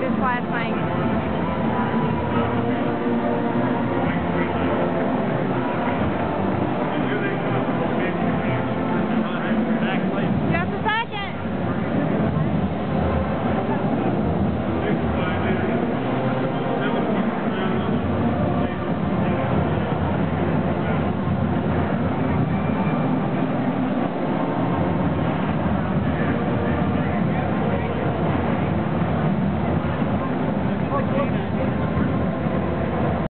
get this last thing.